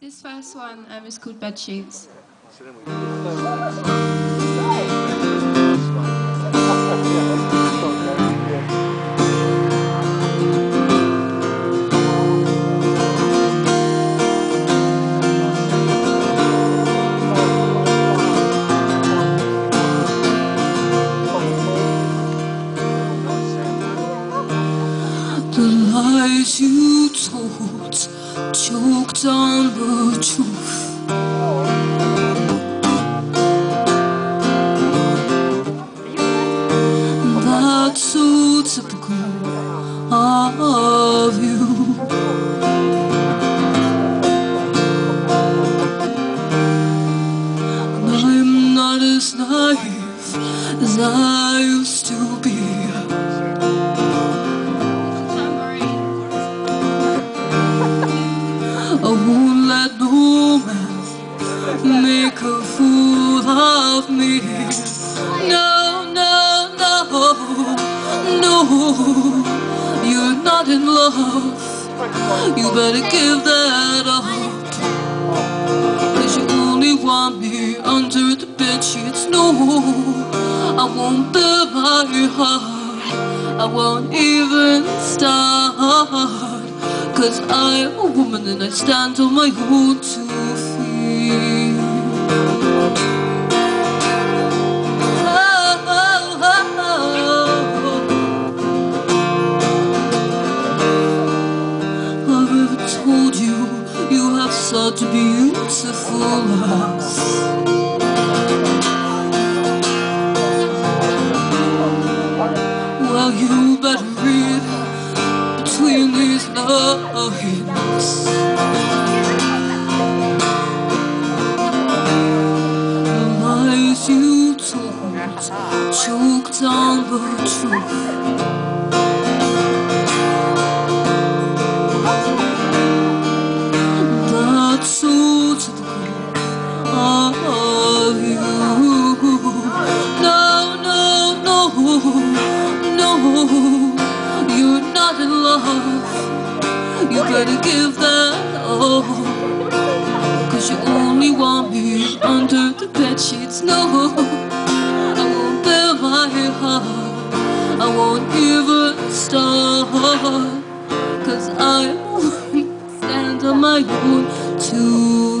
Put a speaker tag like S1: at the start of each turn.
S1: This first one um, is called Bed Sheets.
S2: Lies you told choked on the truth. That's so typical of you. And I'm not as naive as I used to be. Me. No, no, no, no. You're not in love. You better give that up. Cause you only want me under the bed sheets. No, I won't bear my heart. I won't even start. Cause I'm a woman and I stand on my own two such beautiful eyes. Well, you better read between these lines. The lies you told choked on the truth. Love. You better give that up. Cause you only want me under the bed sheets. No, I won't bear my heart. I won't even start. Cause I stand on my own two